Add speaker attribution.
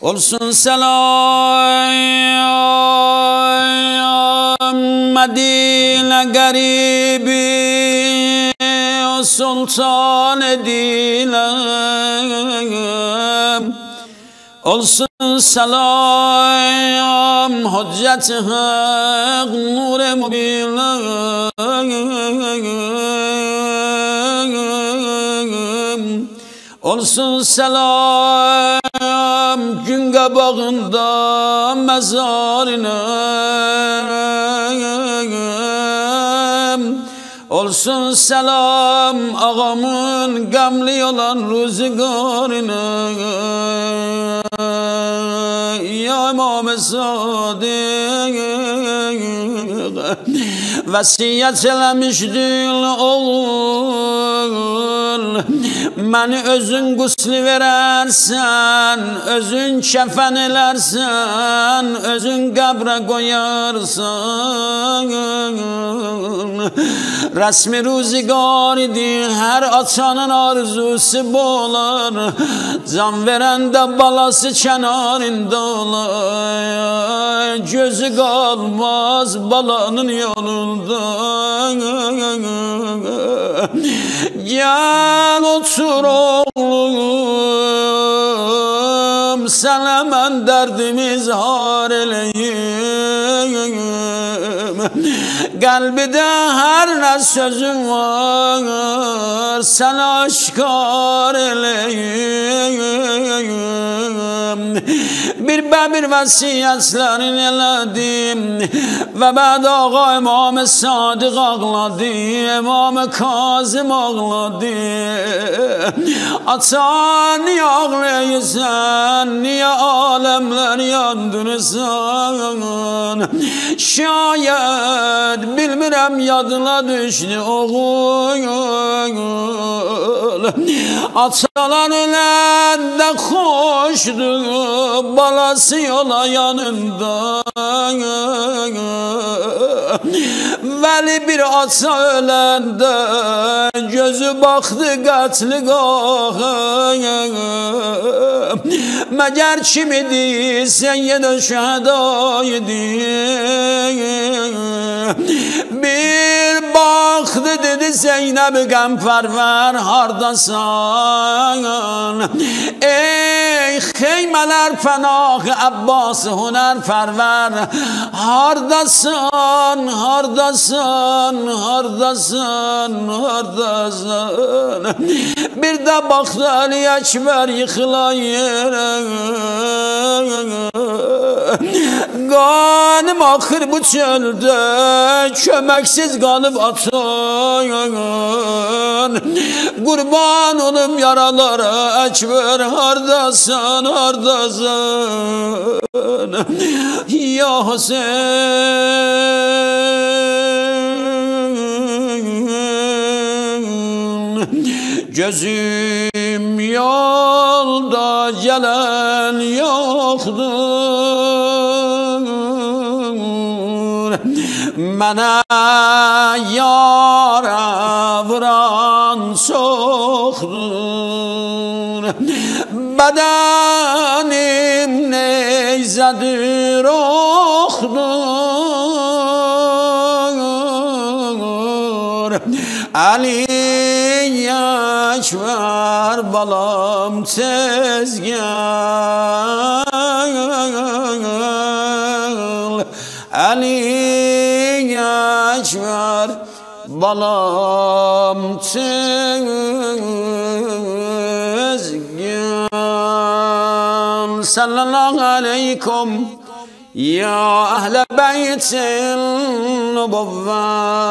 Speaker 1: Olsun selam Medine garibi o sultan edilem Olsun selam Hüccet hak nur mübilem Olsun selam gün bağında mezarına Olsun selam ağamın gamli olan rüzgarına Ya İmam Sadık Vasiyet eləmişdin oğul Məni özün qusli verərsən Özün kəfən elərsən Özün qəbrə qoyarsan Rəsmi ruzigar idi Hər açanın arzusu bolar Can verəndə balası kənarında olar Gözü qalmaz balanın yolunda. Gel otur oğlum Sənə mən dərdimi izhar eləyim Qəlbidə hər nə sözüm var Sənə aşkar eləyim Bir bəbir vəsiyyətlərin elədim Və bəd ağa İmam Sadiq ağladı İmam Kazım ağladı. Ata niyə ağlayırsan Niyə aləmlər yandırırsan? Şayət bilmirəm yadına düşdü oğul. Atalar öləndə xoşdur Balası yola yanında. Vəli bir ata öləndə Gözü baxdı qətli qağa Məgər kim idi Seyyid-i şəhəda idi. Bir زینب گم پرور هاردسان ای خیملر پناه عباس هنر پرور هاردسان هاردسان هاردسان هاردسان bir de baktı اکبر Ekber Qanım axır bu çöldə Köməksiz qalıb atan Qurban olum yaralara Əkbər hardasan, hardasan? Ya Hüseyin Gözüm yolda gelen yoktur. Mənə yara vuran çoxdur Bədənim neyzədir oxdur Ali Ekber balam tez gel Ali Ekber balam tez gel Sallallahu aleykum ya ehle beytin nubuvvet